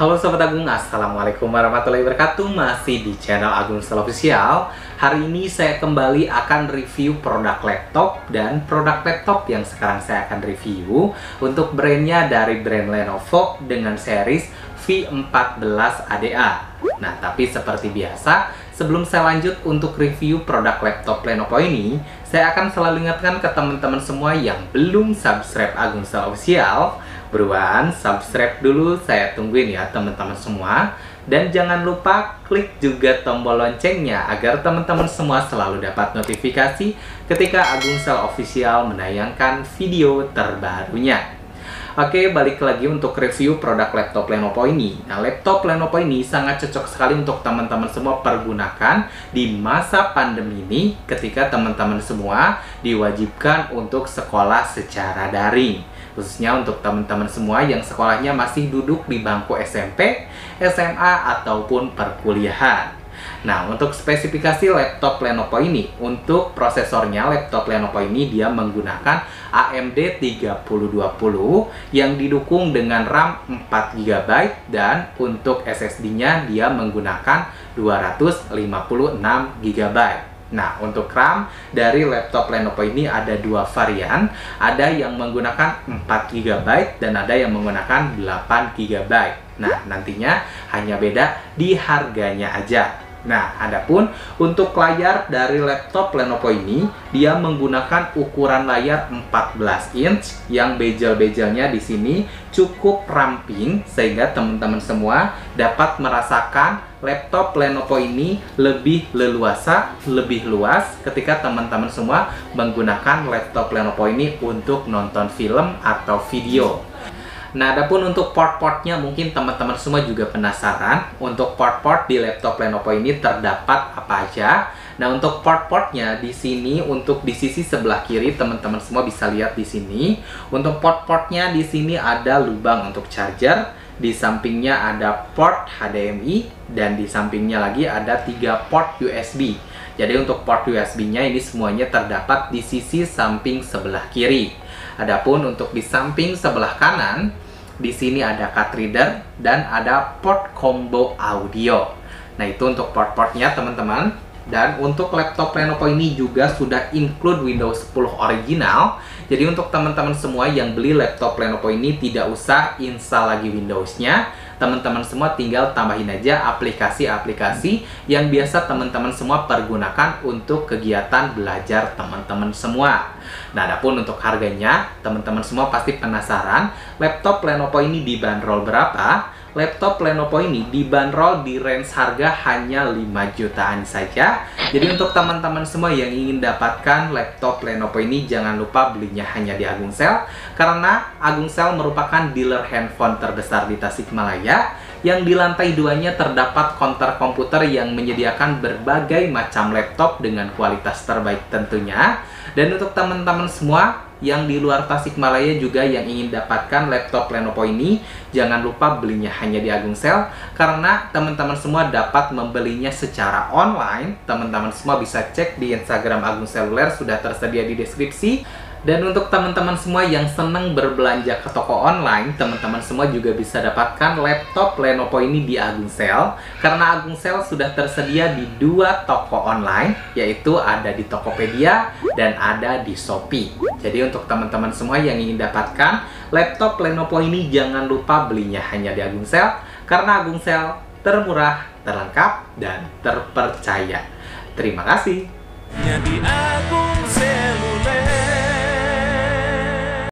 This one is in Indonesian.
Halo Sobat Agung, Assalamualaikum warahmatullahi wabarakatuh. Masih di channel Agung Sel Official. Hari ini saya kembali akan review produk laptop Dan produk laptop yang sekarang saya akan review Untuk brandnya dari brand Lenovo Dengan series V14 ADA Nah tapi seperti biasa Sebelum saya lanjut untuk review produk laptop Lenovo ini Saya akan selalu ingatkan ke teman-teman semua yang belum subscribe Agung Sel Official Beruan, subscribe dulu, saya tungguin ya teman-teman semua. Dan jangan lupa klik juga tombol loncengnya agar teman-teman semua selalu dapat notifikasi ketika Agung Sel Official menayangkan video terbarunya. Oke, balik lagi untuk review produk laptop Lenovo ini. Nah, laptop Lenovo ini sangat cocok sekali untuk teman-teman semua pergunakan di masa pandemi ini ketika teman-teman semua diwajibkan untuk sekolah secara daring khususnya untuk teman-teman semua yang sekolahnya masih duduk di bangku SMP, SMA, ataupun perkuliahan. Nah, untuk spesifikasi laptop Lenovo ini, untuk prosesornya laptop Lenovo ini dia menggunakan AMD 3020 yang didukung dengan RAM 4GB dan untuk SSD-nya dia menggunakan 256GB. Nah, untuk RAM dari laptop Lenovo ini ada dua varian. Ada yang menggunakan 4 GB dan ada yang menggunakan 8 GB. Nah, nantinya hanya beda di harganya aja. Nah, adapun untuk layar dari laptop Lenovo ini, dia menggunakan ukuran layar 14 inch yang bezel-bezelnya di sini cukup ramping sehingga teman-teman semua dapat merasakan laptop Lenovo ini lebih leluasa, lebih luas ketika teman-teman semua menggunakan laptop Lenovo ini untuk nonton film atau video. Nah, adapun untuk port-portnya mungkin teman-teman semua juga penasaran untuk port-port di laptop Lenovo ini terdapat apa aja. Nah, untuk port-portnya di sini untuk di sisi sebelah kiri teman-teman semua bisa lihat di sini. Untuk port-portnya di sini ada lubang untuk charger, di sampingnya ada port HDMI dan di sampingnya lagi ada tiga port USB. Jadi untuk port USB-nya ini semuanya terdapat di sisi samping sebelah kiri. Adapun untuk di samping sebelah kanan, di sini ada card reader dan ada port combo audio. Nah, itu untuk port-portnya teman-teman. Dan untuk laptop Lenovo ini juga sudah include Windows 10 original. Jadi untuk teman-teman semua yang beli laptop Lenovo ini tidak usah install lagi Windows-nya teman-teman semua tinggal tambahin aja aplikasi-aplikasi yang biasa teman-teman semua pergunakan untuk kegiatan belajar teman-teman semua. Nah, adapun untuk harganya, teman-teman semua pasti penasaran, laptop Lenovo ini dibanderol berapa? Laptop Lenovo ini dibanderol di range harga hanya 5 jutaan saja. Jadi untuk teman-teman semua yang ingin dapatkan laptop Lenovo ini jangan lupa belinya hanya di Agung Sel karena Agung Sel merupakan dealer handphone terbesar di Tasikmalaya yang di lantai duanya terdapat konter komputer yang menyediakan berbagai macam laptop dengan kualitas terbaik tentunya. Dan untuk teman-teman semua yang di luar Tasikmalaya juga yang ingin dapatkan laptop Lenovo ini, jangan lupa belinya hanya di Agung Sel karena teman-teman semua dapat membelinya secara online. Teman-teman semua bisa cek di Instagram Agung Seluler sudah tersedia di deskripsi dan untuk teman-teman semua yang senang berbelanja ke toko online, teman-teman semua juga bisa dapatkan laptop Lenovo ini di Agung Sale. Karena Agung Sale sudah tersedia di dua toko online, yaitu ada di Tokopedia dan ada di Shopee. Jadi untuk teman-teman semua yang ingin dapatkan laptop Lenovo ini, jangan lupa belinya hanya di Agung Sale. Karena Agung Sale termurah, terlengkap, dan terpercaya. Terima kasih. Jadi aku